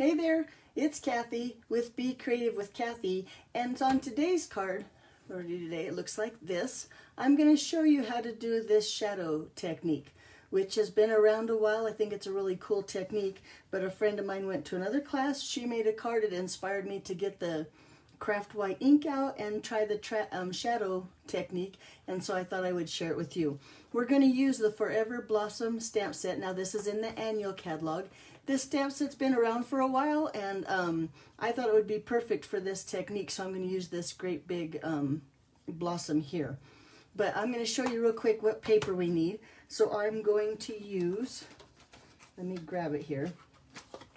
Hey there, it's Kathy with Be Creative with Kathy, and on today's card for today, it looks like this. I'm going to show you how to do this shadow technique, which has been around a while. I think it's a really cool technique, but a friend of mine went to another class. She made a card. It inspired me to get the craft white ink out and try the um, shadow technique and so I thought I would share it with you. We're going to use the Forever Blossom stamp set. Now this is in the annual catalog. This stamp set's been around for a while and um, I thought it would be perfect for this technique so I'm going to use this great big um, blossom here. But I'm going to show you real quick what paper we need. So I'm going to use, let me grab it here.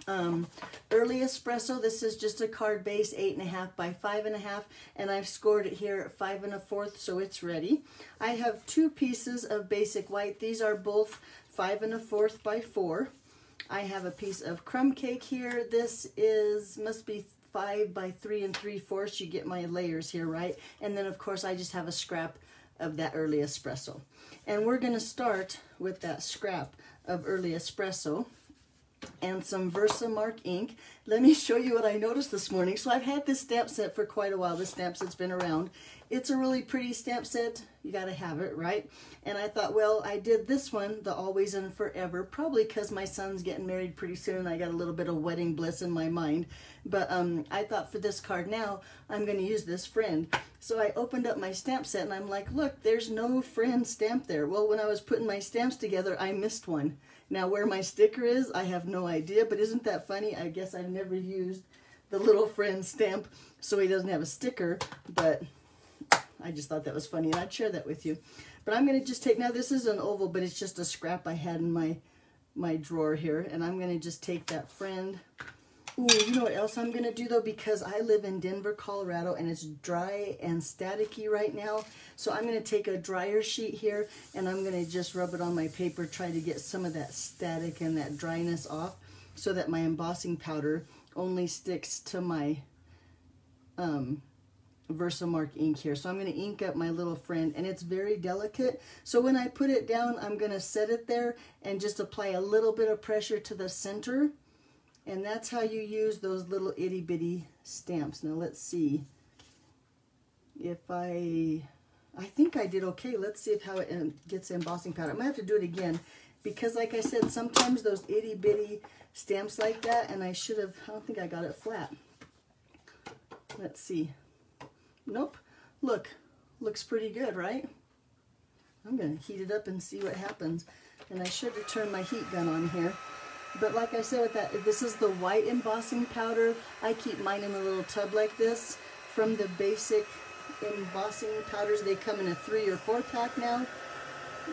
Um, early espresso, this is just a card base, eight and a half by five and a half, and I've scored it here at five and a fourth, so it's ready. I have two pieces of basic white. These are both five and a fourth by four. I have a piece of crumb cake here. This is, must be five by three and three fourths. You get my layers here, right? And then of course I just have a scrap of that early espresso. And we're gonna start with that scrap of early espresso and some Versamark ink. Let me show you what I noticed this morning. So I've had this stamp set for quite a while. This stamp set's been around. It's a really pretty stamp set. You got to have it, right? And I thought, well, I did this one, the Always and Forever, probably because my son's getting married pretty soon and I got a little bit of wedding bliss in my mind. But um, I thought for this card now, I'm going to use this friend. So I opened up my stamp set and I'm like, look, there's no friend stamp there. Well, when I was putting my stamps together, I missed one. Now where my sticker is, I have no idea, but isn't that funny? I guess I've never used the little friend stamp, so he doesn't have a sticker, but I just thought that was funny, and I'd share that with you. But I'm going to just take, now this is an oval, but it's just a scrap I had in my, my drawer here, and I'm going to just take that friend, Ooh, you know what else I'm going to do, though? Because I live in Denver, Colorado, and it's dry and staticky right now. So I'm going to take a dryer sheet here, and I'm going to just rub it on my paper, try to get some of that static and that dryness off so that my embossing powder only sticks to my um, Versamark ink here. So I'm going to ink up my little friend, and it's very delicate. So when I put it down, I'm going to set it there and just apply a little bit of pressure to the center and that's how you use those little itty bitty stamps. Now let's see if I, I think I did okay. Let's see if how it um, gets embossing powder. I'm gonna have to do it again because like I said, sometimes those itty bitty stamps like that, and I should have, I don't think I got it flat. Let's see. Nope. Look, looks pretty good, right? I'm gonna heat it up and see what happens. And I should have turned my heat gun on here. But like I said with that, this is the white embossing powder. I keep mine in a little tub like this from the basic embossing powders. They come in a three or four pack now.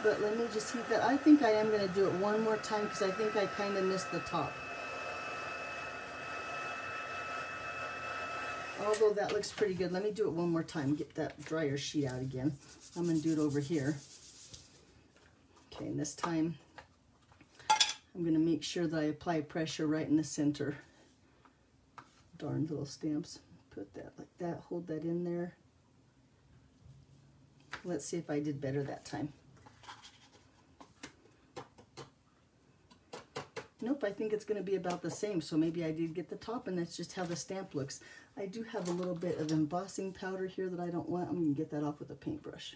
But let me just heat that. I think I am going to do it one more time because I think I kind of missed the top. Although that looks pretty good. Let me do it one more time. Get that dryer sheet out again. I'm going to do it over here. Okay, and this time I'm going to make sure that I apply pressure right in the center. Darn little stamps. Put that like that, hold that in there. Let's see if I did better that time. Nope, I think it's going to be about the same, so maybe I did get the top, and that's just how the stamp looks. I do have a little bit of embossing powder here that I don't want. I'm going to get that off with a paintbrush.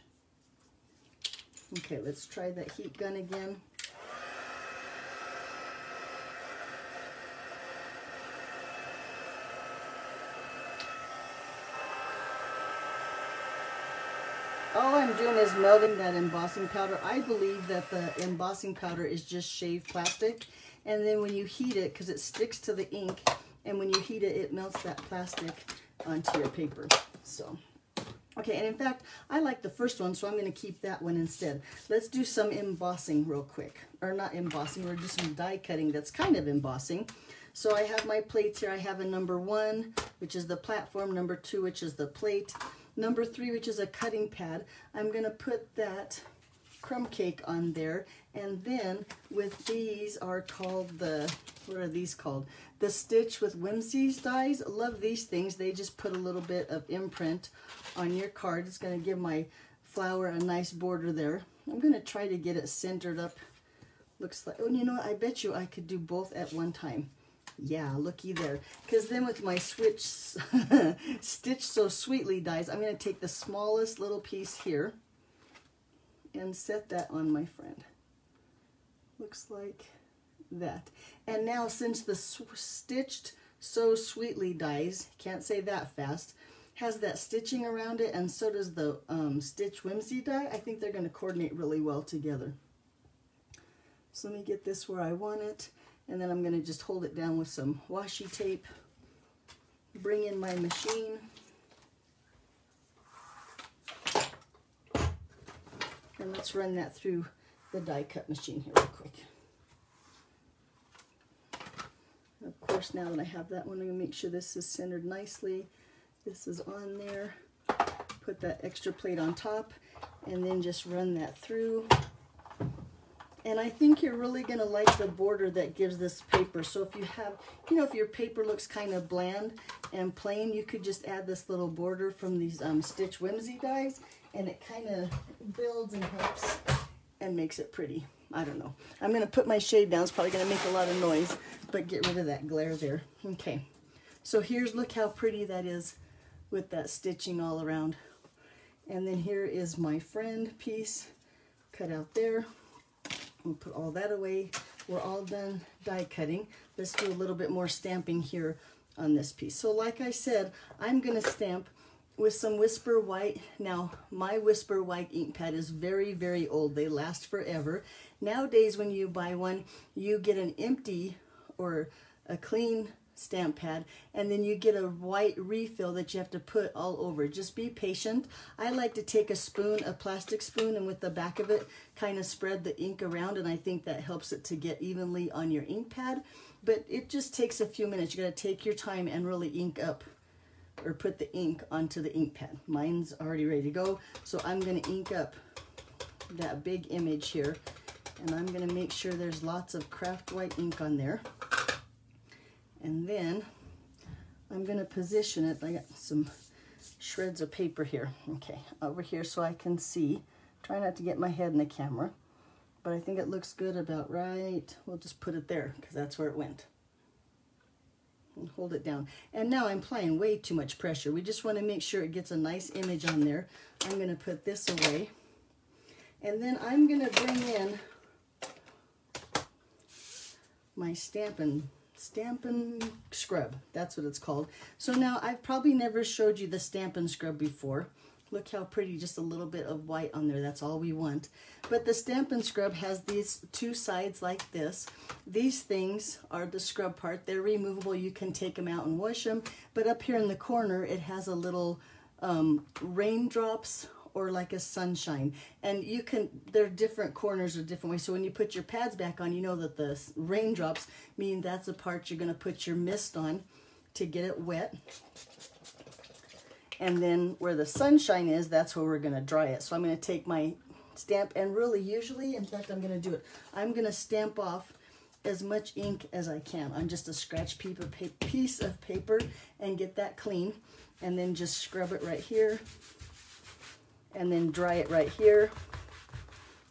Okay, let's try that heat gun again. all I'm doing is melting that embossing powder. I believe that the embossing powder is just shaved plastic. And then when you heat it, because it sticks to the ink, and when you heat it, it melts that plastic onto your paper. So, okay, and in fact, I like the first one, so I'm going to keep that one instead. Let's do some embossing real quick. Or not embossing, we're just some die cutting that's kind of embossing. So I have my plates here. I have a number one, which is the platform, number two, which is the plate, number three, which is a cutting pad. I'm going to put that crumb cake on there. And then with these are called the, what are these called? The Stitch with Whimsies dies. Love these things. They just put a little bit of imprint on your card. It's going to give my flower a nice border there. I'm going to try to get it centered up. Looks like, oh, you know, I bet you I could do both at one time. Yeah, looky there. Because then with my switch Stitch So Sweetly dies, I'm going to take the smallest little piece here and set that on my friend. Looks like that. And now since the Stitched So Sweetly dies, can't say that fast, has that stitching around it and so does the um, Stitch Whimsy die, I think they're going to coordinate really well together. So let me get this where I want it. And then I'm going to just hold it down with some washi tape. Bring in my machine. And let's run that through the die cut machine here real quick. Of course, now that I have that one, I'm going to make sure this is centered nicely. This is on there. Put that extra plate on top and then just run that through. And I think you're really going to like the border that gives this paper. So if you have, you know, if your paper looks kind of bland and plain, you could just add this little border from these um, Stitch Whimsy dies. And it kind of builds and helps and makes it pretty. I don't know. I'm going to put my shade down. It's probably going to make a lot of noise, but get rid of that glare there. Okay. So here's, look how pretty that is with that stitching all around. And then here is my friend piece cut out there. We'll put all that away. We're all done die cutting. Let's do a little bit more stamping here on this piece. So like I said, I'm going to stamp with some Whisper White. Now, my Whisper White ink pad is very, very old. They last forever. Nowadays, when you buy one, you get an empty or a clean stamp pad and then you get a white refill that you have to put all over just be patient I like to take a spoon a plastic spoon and with the back of it kind of spread the ink around and I think that helps it to get evenly on your ink pad but it just takes a few minutes you got to take your time and really ink up or put the ink onto the ink pad mine's already ready to go so I'm going to ink up that big image here and I'm going to make sure there's lots of craft white ink on there and then I'm going to position it. I got some shreds of paper here. Okay, over here so I can see. Try not to get my head in the camera. But I think it looks good about right. We'll just put it there because that's where it went. Hold it down. And now I'm applying way too much pressure. We just want to make sure it gets a nice image on there. I'm going to put this away. And then I'm going to bring in my Stampin' Stampin' Scrub. That's what it's called. So now I've probably never showed you the Stampin' Scrub before. Look how pretty, just a little bit of white on there. That's all we want. But the Stampin' Scrub has these two sides like this. These things are the scrub part. They're removable. You can take them out and wash them. But up here in the corner, it has a little um, raindrops or like a sunshine. And you can, there are different corners or different ways. So when you put your pads back on, you know that the raindrops mean that's the part you're going to put your mist on to get it wet. And then where the sunshine is, that's where we're going to dry it. So I'm going to take my stamp and really usually, in fact, I'm going to do it. I'm going to stamp off as much ink as I can on just a scratch piece of paper and get that clean. And then just scrub it right here and then dry it right here.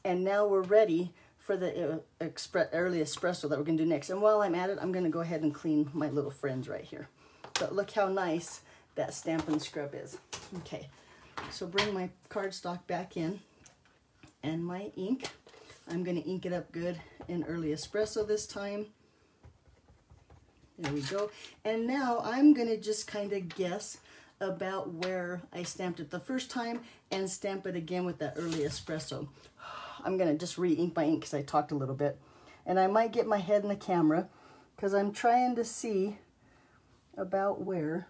And now we're ready for the uh, early espresso that we're gonna do next. And while I'm at it, I'm gonna go ahead and clean my little friends right here. But look how nice that Stampin' Scrub is. Okay, so bring my cardstock back in and my ink. I'm gonna ink it up good in early espresso this time. There we go. And now I'm gonna just kind of guess about where I stamped it the first time and stamp it again with that early espresso. I'm going to just re-ink my ink because I talked a little bit. And I might get my head in the camera because I'm trying to see about where,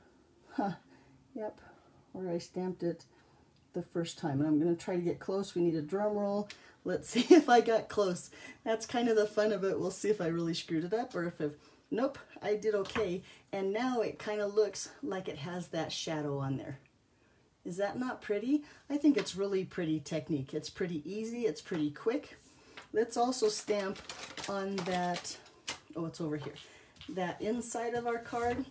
huh, yep, where I stamped it the first time. And I'm going to try to get close. We need a drum roll. Let's see if I got close. That's kind of the fun of it. We'll see if I really screwed it up or if Nope, I did okay. And now it kind of looks like it has that shadow on there. Is that not pretty? I think it's really pretty technique. It's pretty easy, it's pretty quick. Let's also stamp on that, oh, it's over here, that inside of our card.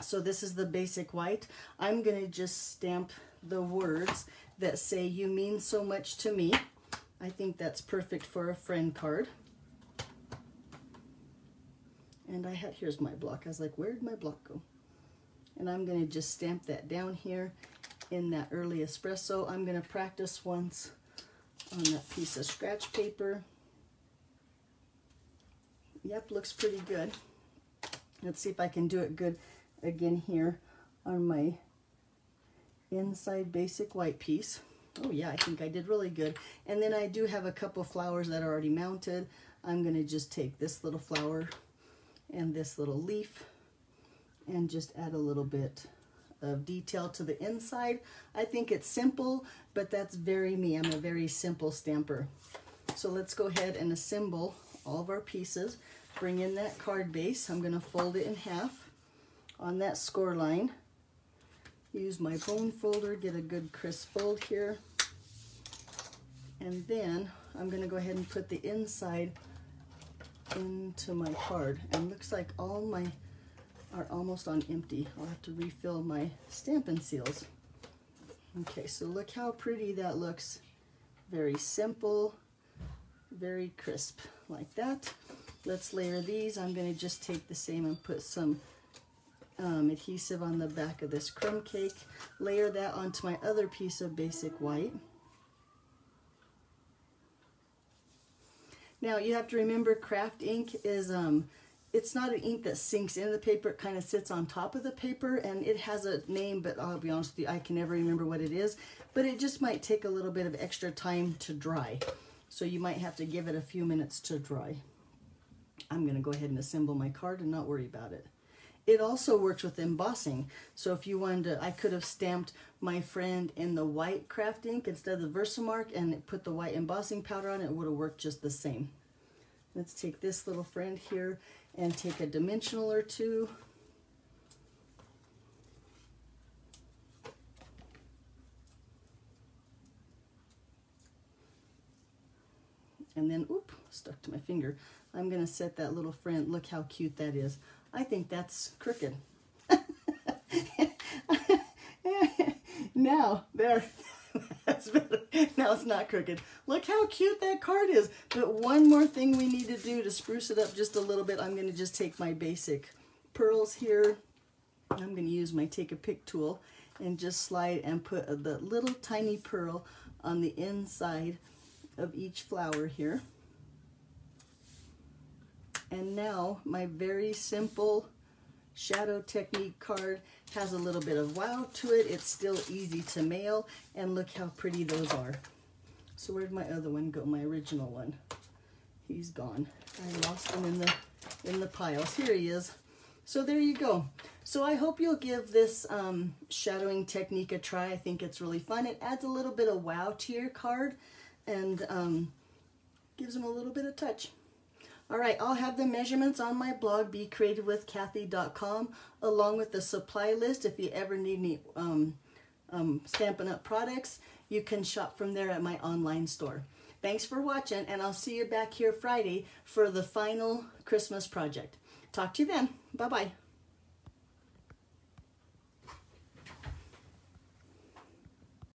So this is the basic white. I'm gonna just stamp the words that say, you mean so much to me. I think that's perfect for a friend card. And I had, here's my block. I was like, where'd my block go? And I'm gonna just stamp that down here in that early espresso. I'm gonna practice once on that piece of scratch paper. Yep, looks pretty good. Let's see if I can do it good again here on my inside basic white piece. Oh yeah, I think I did really good. And then I do have a couple flowers that are already mounted. I'm gonna just take this little flower and this little leaf and just add a little bit of detail to the inside. I think it's simple, but that's very me. I'm a very simple stamper. So let's go ahead and assemble all of our pieces. Bring in that card base. I'm gonna fold it in half on that score line. Use my bone folder, get a good crisp fold here. And then I'm gonna go ahead and put the inside into my card. And looks like all my are almost on empty. I'll have to refill my Stampin' Seals. Okay, so look how pretty that looks. Very simple, very crisp, like that. Let's layer these. I'm gonna just take the same and put some um, adhesive on the back of this crumb cake. Layer that onto my other piece of basic white. Now you have to remember craft ink is um, it's not an ink that sinks in the paper. It kind of sits on top of the paper and it has a name, but I'll be honest with you, I can never remember what it is. But it just might take a little bit of extra time to dry. So you might have to give it a few minutes to dry. I'm going to go ahead and assemble my card and not worry about it. It also works with embossing. So if you wanted to, I could have stamped my friend in the white craft ink instead of the Versamark and put the white embossing powder on it, it would have worked just the same. Let's take this little friend here and take a dimensional or two. And then, oop, stuck to my finger. I'm gonna set that little friend, look how cute that is. I think that's crooked. now, there, that's better. Now it's not crooked. Look how cute that card is. But one more thing we need to do to spruce it up just a little bit, I'm going to just take my basic pearls here. I'm going to use my take a pick tool and just slide and put the little tiny pearl on the inside of each flower here. And now my very simple Shadow Technique card has a little bit of wow to it. It's still easy to mail. And look how pretty those are. So where'd my other one go? My original one. He's gone. I lost him in the in the piles. Here he is. So there you go. So I hope you'll give this um, shadowing technique a try. I think it's really fun. It adds a little bit of wow to your card and um, gives them a little bit of touch. All right, I'll have the measurements on my blog, becreativewithkathy.com, along with the supply list. If you ever need any um, um, Stampin' Up! products, you can shop from there at my online store. Thanks for watching, and I'll see you back here Friday for the final Christmas project. Talk to you then. Bye-bye.